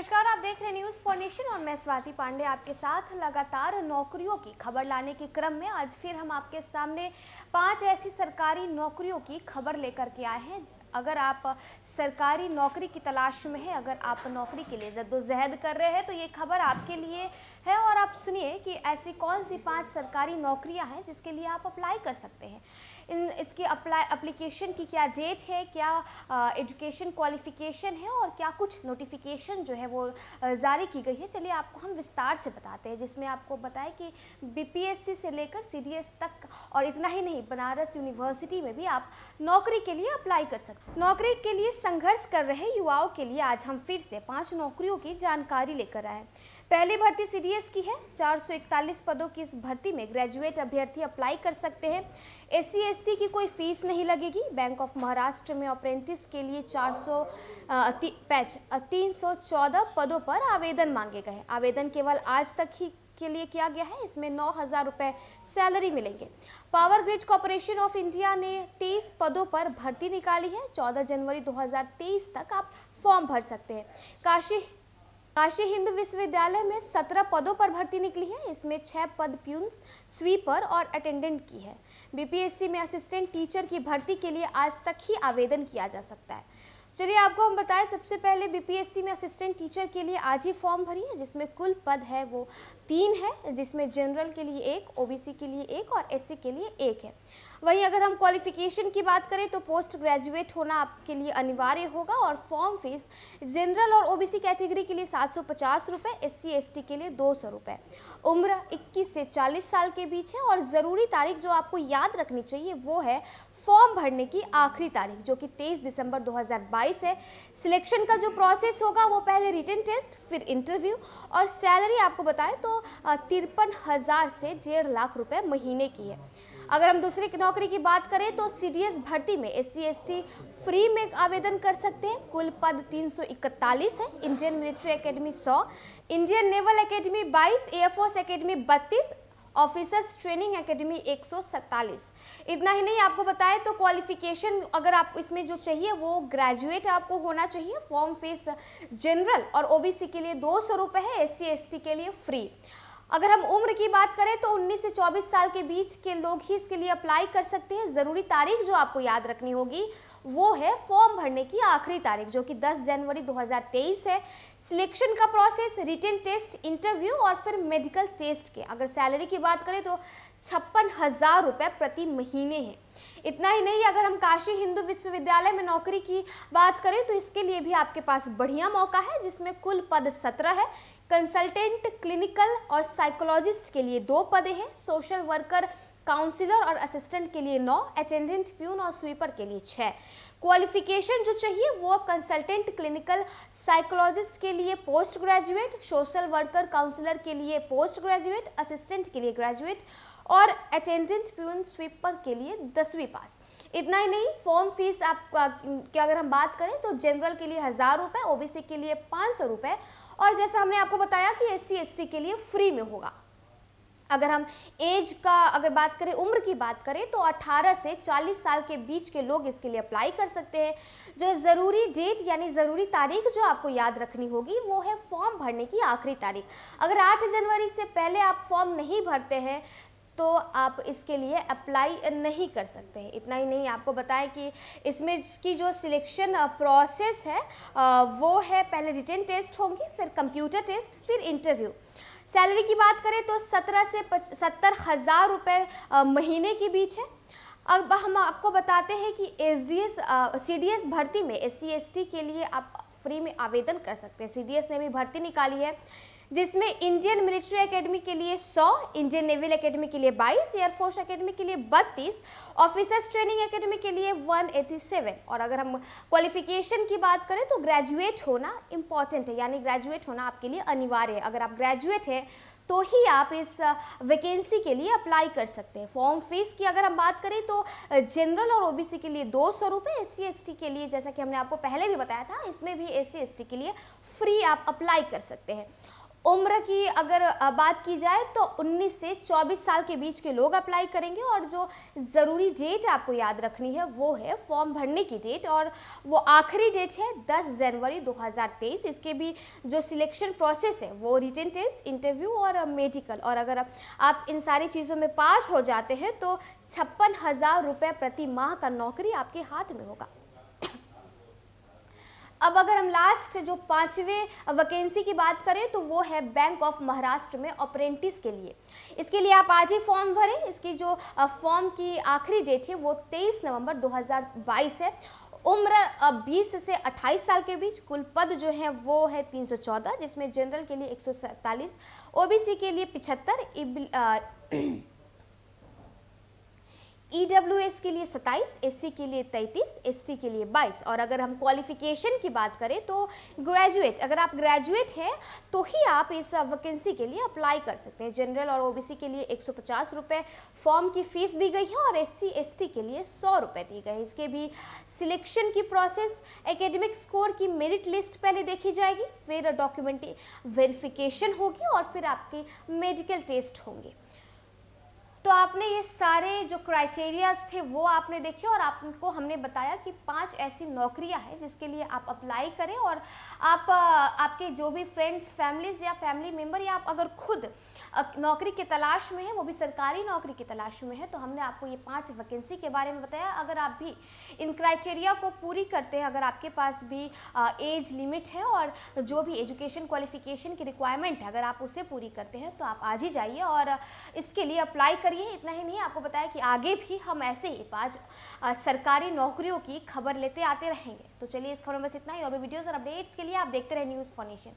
नमस्कार, आप देख रहे न्यूज़ फॉर नेशन और मैं स्वाति पांडे आपके साथ लगातार नौकरियों की खबर लाने के क्रम में। आज फिर हम आपके सामने पाँच ऐसी सरकारी नौकरियों की खबर लेकर के आए हैं। अगर आप सरकारी नौकरी की तलाश में है, अगर आप नौकरी के लिए जद्दोजहद कर रहे हैं तो ये खबर आपके लिए है और आप सुनिए कि ऐसी कौन सी पाँच सरकारी नौकरियाँ हैं जिसके लिए आप अप्लाई कर सकते हैं। इन इसके अप्लाई अप्लीकेशन की क्या डेट है, क्या एजुकेशन क्वालिफिकेशन है और क्या कुछ नोटिफिकेशन जो है वो जारी की गई है। चलिए आपको हम विस्तार से बताते हैं, जिसमें आपको बताएँ कि बीपीएससी से लेकर सीडीएस तक और इतना ही नहीं, बनारस यूनिवर्सिटी में भी आप नौकरी के लिए अप्लाई कर सकते नौकरी के लिए संघर्ष कर रहे युवाओं के लिए आज हम फिर से पाँच नौकरियों की जानकारी लेकर आए पहली भर्ती सीडीएस की है 441 पदों की इस भर्ती में ग्रेजुएट अभ्यर्थी अप्लाई कर सकते हैं। एस सी की कोई फ़ीस नहीं लगेगी। बैंक ऑफ़ महाराष्ट्र में अप्रेंटिस के लिए 400 पैच तीन पदों पर आवेदन मांगे गए। आवेदन केवल आज तक ही के लिए किया गया है। इसमें नौ हज़ार रुपये सैलरी मिलेंगे। Power Grid Corporation of India ने 23 पदों पर भर्ती निकाली है। 14 जनवरी 2023 तक आप फॉर्म भर सकते हैं। काशी काशी हिंदू विश्वविद्यालय में सत्रह पदों पर भर्ती निकली है। इसमें छह पद प्यून्स, स्वीपर और अटेंडेंट की है। बीपीएससी में असिस्टेंट टीचर की भर्ती के लिए आज तक ही आवेदन किया जा सकता है। चलिए, आपको हम बताएँ, सबसे पहले बीपीएससी में असिस्टेंट टीचर के लिए आज ही फॉर्म भरी है, जिसमें कुल पद है वो तीन है, जिसमें जनरल के लिए एक, ओबीसी के लिए एक और एससी के लिए एक है। वहीं अगर हम क्वालिफिकेशन की बात करें तो पोस्ट ग्रेजुएट होना आपके लिए अनिवार्य होगा और फॉर्म फ़ीस जनरल और ओबीसी कैटेगरी के लिए सात सौ पचास रुपये एस सी के लिए दो सौ रुपये उम्र 21 से 40 साल के बीच है और ज़रूरी तारीख जो आपको याद रखनी चाहिए वो है फॉर्म भरने की आखिरी तारीख, जो कि 23 दिसंबर 2022 है। सिलेक्शन का जो प्रोसेस होगा वो पहले रिटर्न टेस्ट फिर इंटरव्यू और सैलरी आपको बताएँ तो तिरपन हज़ार से डेढ़ लाख रुपए महीने की है। अगर हम दूसरी नौकरी की बात करें तो सीडीएस भर्ती में एस सी फ्री में आवेदन कर सकते हैं। कुल पद 341 है। Indian Military Academy 100 Indian Naval Academy 22 Air Force Academy 32 Officers Training Academy 147 इतना ही नहीं, आपको बताएँ तो क्वालिफिकेशन अगर आप इसमें जो चाहिए, वो ग्रेजुएट आपको होना चाहिए। फॉर्म फ़ीस जनरल और ओबीसी के लिए दो सौ रुपये है एस सी के लिए फ्री। अगर हम उम्र की बात करें तो 19 से 24 साल के बीच के लोग ही इसके लिए अप्लाई कर सकते हैं। ज़रूरी तारीख जो आपको याद रखनी होगी, वो है फॉर्म भरने की आखिरी तारीख, जो कि 10 जनवरी 2023 है। सिलेक्शन का प्रोसेस रिटर्न टेस्ट इंटरव्यू और फिर मेडिकल टेस्ट के। अगर सैलरी की बात करें तो छप्पन हज़ार रुपये प्रति महीने हैं। इतना ही नहीं, अगर हम काशी हिंदू विश्वविद्यालय में नौकरी की बात करें तो इसके लिए भी आपके पास बढ़िया मौका है, जिसमें कुल पद सत्रह है। कंसल्टेंट, क्लिनिकल और साइकोलॉजिस्ट के लिए दो पदे हैं, सोशल वर्कर, काउंसिलर और असिस्टेंट के लिए नौ, अटेंडेंट, प्यून और स्वीपर के लिए छः क्वालिफिकेशन जो चाहिए, वो कंसल्टेंट, क्लिनिकल, साइकोलॉजिस्ट के लिए post graduate, social worker, counsellor के लिए पोस्ट ग्रेजुएट, असिस्टेंट के लिए ग्रेजुएट और अटेंडेंट प्यून स्वीपर के लिए दसवीं पास इतना ही नहीं फॉर्म फ़ीस आप की अगर हम बात करें तो जनरल के लिए हज़ार रुपये ओबीसी के लिए पाँच सौ रुपये और जैसा हमने आपको बताया कि एस सी के लिए फ्री में होगा. अगर हम एज का अगर बात करें, उम्र की बात करें तो 18 से 40 साल के बीच के लोग इसके लिए अप्लाई कर सकते हैं. जो ज़रूरी डेट यानी ज़रूरी तारीख जो आपको याद रखनी होगी, वो है फॉर्म भरने की आखिरी तारीख. अगर 8 जनवरी से पहले आप फॉर्म नहीं भरते हैं तो आप इसके लिए अप्लाई नहीं कर सकते। हैं इतना ही नहीं, आपको बताएँ कि इसमें इसकी जो सिलेक्शन प्रोसेस है वो है पहले रिटर्न टेस्ट होंगी, फिर कंप्यूटर टेस्ट फिर इंटरव्यू सैलरी की बात करें तो सत्रह से सत्तर हज़ार रुपये महीने के बीच है। अब हम आपको बताते हैं कि S D S C D S भर्ती में एस सी एस टी के लिए आप फ्री में आवेदन कर सकते हैं। सी डी एस ने भी भर्ती निकाली है जिसमें इंडियन मिलिट्री एकेडमी के लिए 100, इंडियन नेवल एकेडमी के लिए 22, एयरफोर्स एकेडमी के लिए 32, ऑफिसर्स ट्रेनिंग एकेडमी के लिए 187 और अगर हम क्वालिफिकेशन की बात करें तो ग्रेजुएट होना इंपॉर्टेंट है यानी ग्रेजुएट होना आपके लिए अनिवार्य है। अगर आप ग्रेजुएट है तो ही आप इस वैकेंसी के लिए अप्लाई कर सकते हैं। फॉर्म फ़ीस की अगर हम बात करें तो जनरल और ओबीसी के लिए दो सौ रुपये एस सी के लिए जैसा कि हमने आपको पहले भी बताया था, इसमें भी एस सी के लिए फ्री आप अप्लाई कर सकते हैं। उम्र की अगर बात की जाए तो 19 से 24 साल के बीच के लोग अप्लाई करेंगे और जो ज़रूरी डेट आपको याद रखनी है वो है फॉर्म भरने की डेट और वो आखिरी डेट है 10 जनवरी 2023 इसके भी जो सिलेक्शन प्रोसेस है वो रिटर्न टेस्ट, इंटरव्यू और मेडिकल। और अगर आप इन सारी चीज़ों में पास हो जाते हैं तो छप्पन हज़ार रुपये प्रति माह का नौकरी आपके हाथ में होगा। अब अगर हम लास्ट जो पाँचवें वैकेंसी की बात करें तो वो है बैंक ऑफ़ महाराष्ट्र में अप्रेंटिस के लिए। इसके लिए आप आज ही फॉर्म भरें। इसकी जो फॉर्म की आखिरी डेट है, वो 23 नवंबर 2022 है। उम्र 20 से 28 साल के बीच, कुल पद जो है, वो है 314 जिसमें जनरल के लिए एक ओबीसी के लिए 75 ईडब्ल्यूएस के लिए 27, एससी के लिए 33, एसटी के लिए 22 और अगर हम क्वालिफिकेशन की बात करें तो ग्रेजुएट अगर आप ग्रेजुएट हैं तो ही आप इस वैकेंसी के लिए अप्लाई कर सकते हैं। जनरल और ओबीसी के लिए एक सौ फॉर्म की फ़ीस दी गई है और एससी एसटी के लिए सौ रुपये दिए गए इसके भी सिलेक्शन की प्रोसेस एकेडमिक स्कोर की मेरिट लिस्ट पहले देखी जाएगी फिर डॉक्यूमेंट वेरिफिकेशन होगी और फिर आपके मेडिकल टेस्ट होंगे। तो आपने ये सारे जो क्राइटेरियाज थे, वो आपने देखे और आपको हमने बताया कि पाँच ऐसी नौकरियाँ हैं जिसके लिए आप अप्लाई करें और आप आपके जो भी फ्रेंड्स फैमिलीज़ या फैमिली मेंबर या आप अगर खुद नौकरी की तलाश में है, वो भी सरकारी नौकरी की तलाश में है तो हमने आपको ये पाँच वैकेंसी के बारे में बताया। अगर आप भी इन क्राइटेरिया को पूरी करते हैं, अगर आपके पास भी एज लिमिट है और जो भी एजुकेशन क्वालिफिकेशन की रिक्वायरमेंट है, अगर आप उसे पूरी करते हैं तो आप आज ही जाइए और इसके लिए अप्लाई करिए, इतना ही नहीं, आपको बताया कि आगे भी हम ऐसे ही पाँच सरकारी नौकरियों की खबर लेते आते रहेंगे। तो चलिए, इस खबर में बस इतना ही, और भी वीडियोज़ और अपडेट्स के लिए आप देखते रहे न्यूज़ फॉर्नेशन